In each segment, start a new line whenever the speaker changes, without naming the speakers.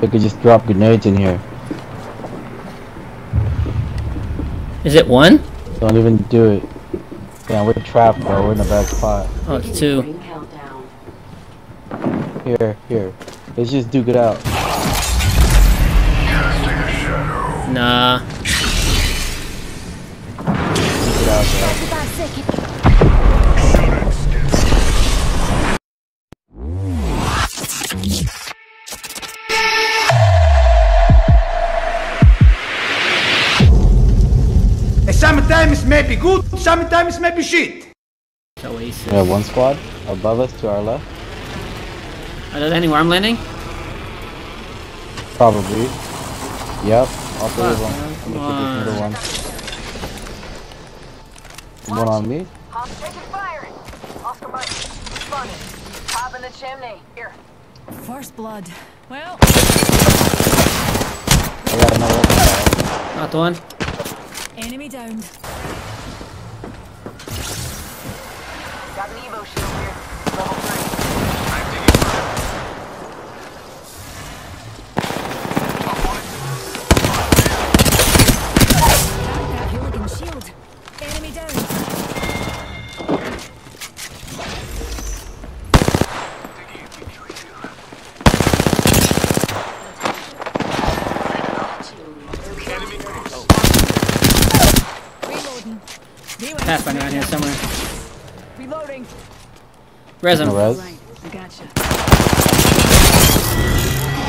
They could just drop grenades in here.
Is it one?
Don't even do it. Yeah, we're trapped, bro. We're in a bad spot.
Oh, it's two.
Here, here. Let's just duke it out.
Nah.
Duke it out, bro.
Good, sometimes maybe shit.
Oasis.
We have one squad above us to our left.
Are there anywhere I'm landing?
Probably. Yep, all three of
Fuck, man, come
me shoot this middle
on.
one. One on me.
I'm taking fire. Oscar Mike, responding. Top in the chimney. Here.
First blood. Well,
I got another one.
Not the one.
enemy downed.
Got an Evo shield here. Level
3.
Res him.
Res.
Right, I gotcha.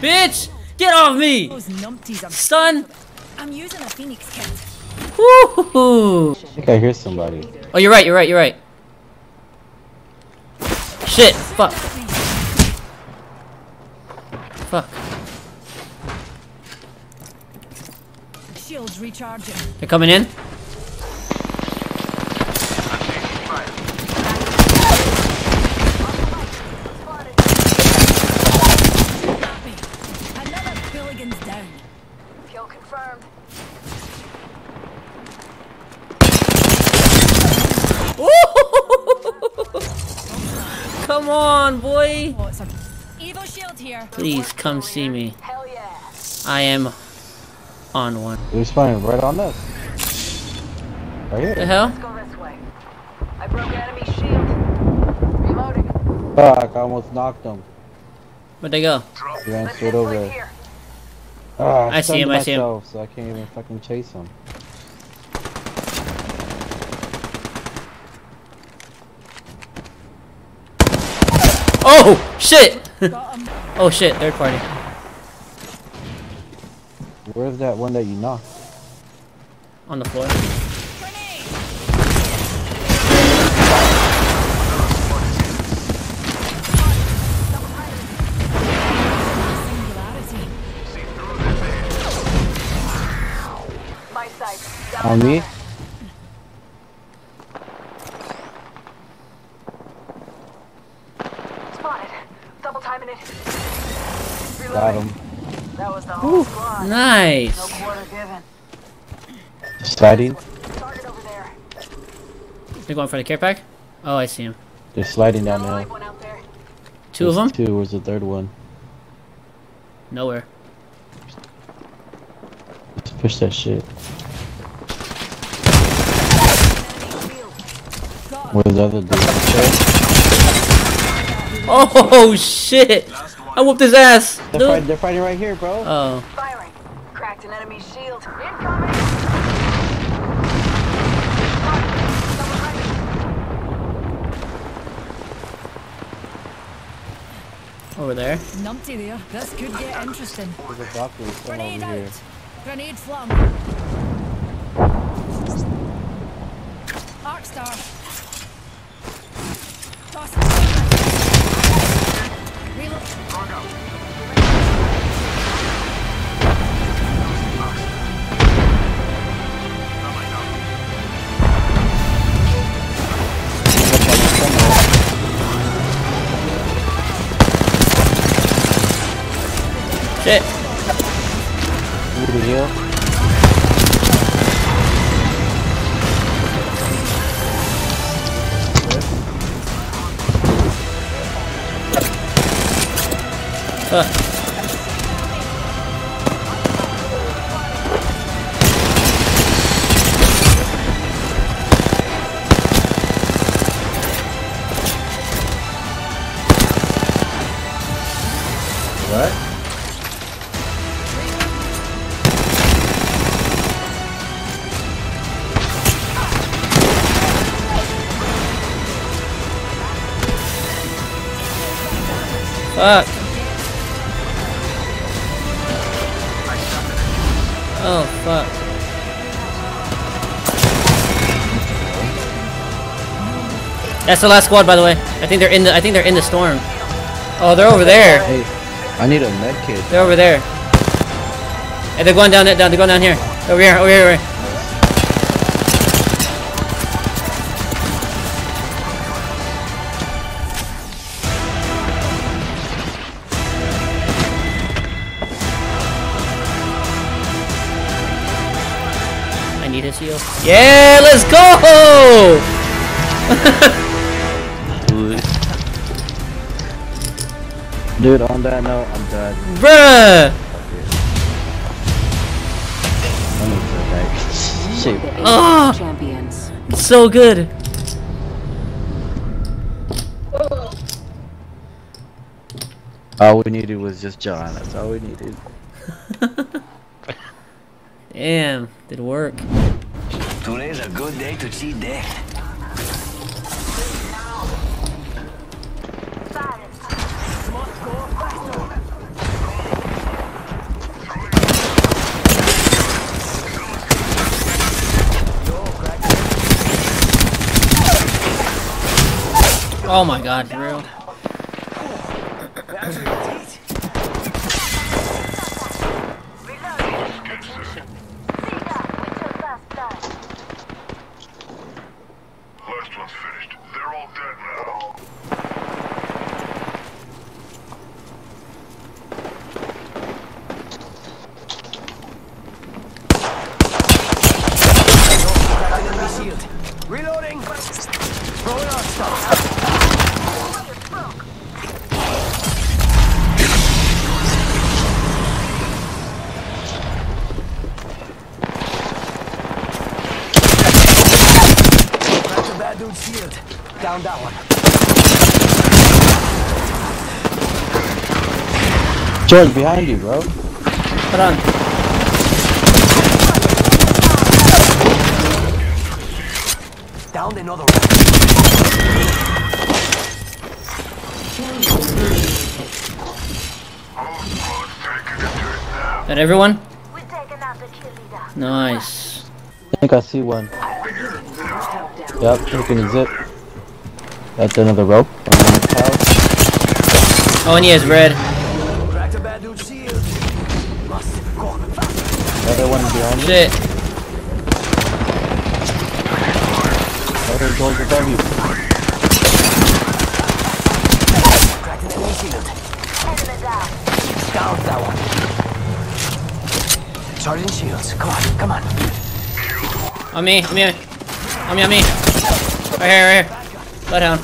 Bitch! Get off me!
Those numpties are.
Son!
I'm using a phoenix kit.
Woohoo!
I think I hear somebody.
Oh, you're right, you're right, you're right. Shit! Fuck. Fuck.
Shields recharging.
They're coming in?
Got me. Another hooligan's down.
Kill confirmed.
Come on, boy!
It's a Evo shield here.
Please come see me. I am on one.
They're spawning right on us. Right
The hell?
Let's go this way. I broke enemy shield. Reloading.
Fuck, I almost knocked him.
Where'd they go?
He ran straight over
right
there.
here.
Ah,
I see him, I see him.
So I can't even fucking chase him.
Oh! Shit! Oh shit, third party.
Where's that one that you knocked?
On the floor.
Grenade. Singularity.
My sight.
On me?
Spotted. Double timing it.
Got him.
That was the whole squad. No
Nice!
quarter given.
Sliding.
Target over there.
They're going for the care pack? Oh, I see him.
They're sliding down the hill.
Two of them?
Two. Where's the third one?
Nowhere.
Let's push that shit. Where's the other dude?
Oh shit! I whooped his ass!
They're, fight, they're fighting right here, bro.
Oh.
Firing. Cracked an enemy shield. Incoming.
Over there.
Numpty there. This could get interesting.
There's a doctor somewhere
Grenade
over here.
out. Grenade flung. Arc star. Toss it. Reload.
Shit!
Through Uh.
Fuck. Oh fuck. That's the last squad, by the way. I think they're in the. I think they're in the storm. Oh, they're over there.
Hey, I need a med kit.
They're over there. Hey, they're going down. Down. They're going down here. Over here. Over here. Over here. I need his heal. Yeah, let's go!
Dude, on that note, I'm dead.
Bruh! Ah!
I need. Shit.
Oh,
Champions.
so good.
All we needed was just John. That's all we needed.
Damn, did work.
Today's a good day to cheat day.
Oh my god, real.
Down that one.
George, behind you, bro.
Hold on.
Down another one.
That everyone?
We're taking out the.
Nice.
I think I see one. Yep, looking at zip. That's another rope. on the house.
Oh, and he has red.
Cracked the bad dude's shield. Must go fast.
Other one behind you.
Shit.
Other George above you.
Cracked an enemy shield.
Enemy down.
Down that one. Charging shields. Come on, come on.
On me, on me. On me, on me. Right here, right here. Bloodhound.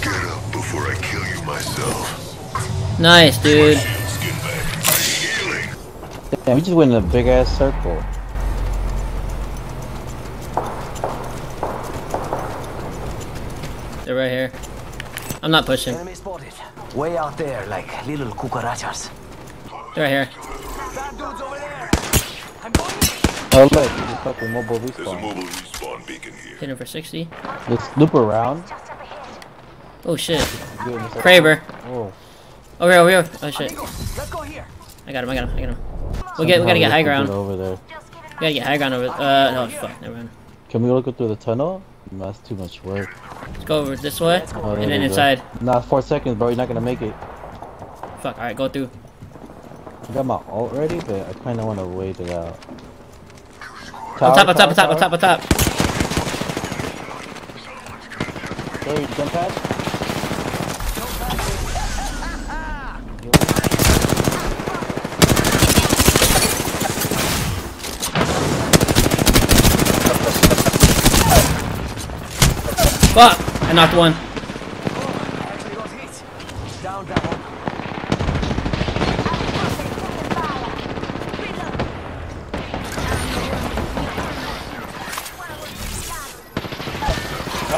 Get up before I kill you myself.
Nice, dude.
Skin back.
Damn, we just went in a big ass circle.
They're right here. I'm not pushing.
Enemy spotted. Way out there, like little cucarachas.
They're right here.
Bad dudes over there. I'm going
Oh look, there's a fucking mobile
There's a
respawn.
mobile respawn beacon here.
Hitting for 60.
Let's loop around.
Just up ahead.
Oh shit.
Get in the.
Kraber.
Oh,
Over here, over here. Oh shit.
Let's go here.
I got him, I got him, I got him. We get, we gotta get high ground.
Over there.
We gotta get high ground over. there. Uh, no, fuck, never mind.
Can we look through the tunnel? That's too much work.
Let's go over this way,
Oh,
and then
we go.
inside.
Nah, four seconds, bro. You're not gonna make it.
Fuck, alright, go through.
I got my ult ready, but I kind of want to wait it out.
On top, on top, on top, on top, on top.
Sorry, jump pad.
Fuck! I knocked one.
Actually got hit. Down that one.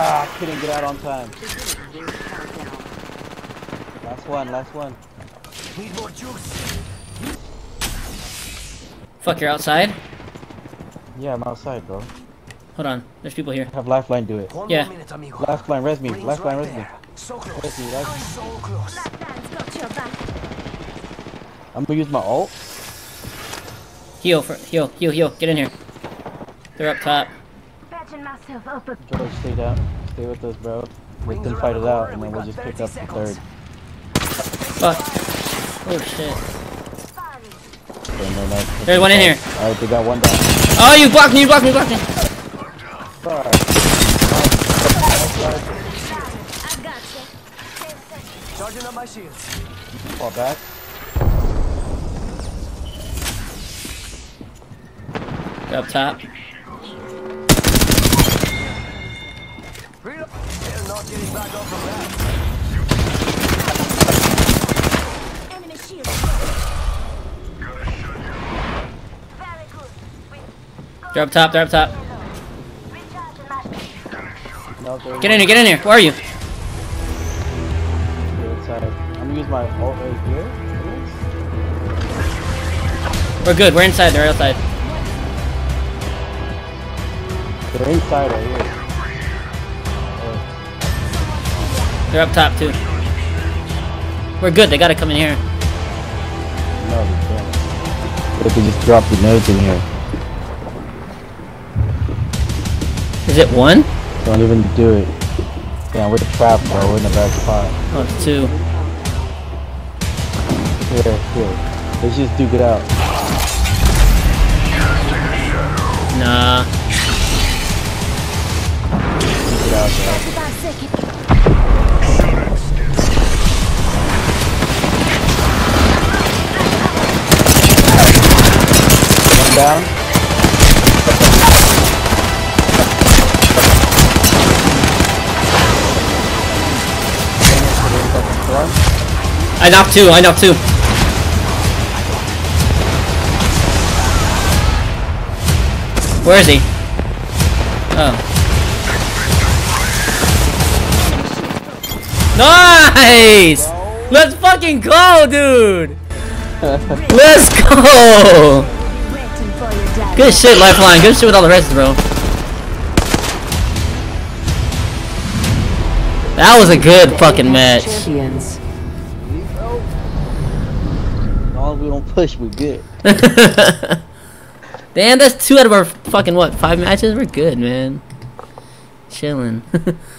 Ah, I couldn't get out on time. Last one, last one.
Need more juice.
Fuck, you're outside?
Yeah, I'm outside, bro.
Hold on. There's people here.
Have lifeline do it.
One
Yeah.
more minute, amigo.
Lifeline, res me. Lifeline,
right
res me.
So close.
Res me, lifeline.
So close.
Man's got your back.
I'm gonna use my ult.
Heal for heal, heal, heal. Get in here. They're up top.
Patching myself up a
George, stay down. Stay with us, bro. Let
Rings
them fight it out, and then
we've
we'll
oh,
just pick up the third.
Fuck. Oh shit.
Okay, no, no.
There's one in here.
Alright, they got one down.
Oh, you blocked me! You blocked me! You blocked me!
Fuck.
I got you.
Charging up my shields.
Fall back.
Up top.
Not getting back up from that.
They're up top. They're up top. Get in here! Get in here! Where are you?
I'm gonna use my ult right here.
We're good. We're inside. They're outside.
They're inside right here.
They're up top too. We're good. They gotta come in here.
No, they can't. They can just drop the nades in here.
Is it one?
Don't even do it. Yeah, we're trapped, bro. We're in the bad spot.
Oh, it's two.
Here, here. Let's just duke it out.
Nah.
Duke it out, bro. Down.
I knocked two. I knocked two. Where is he? Oh. Nice! Let's fucking go, dude! Let's go! Good shit, Lifeline. Good shit with all the rest, bro. That was a good fucking match.
Champions.
As long as we don't push, we're good.
Damn, that's two out of our fucking what five matches. We're good, man. Chilling.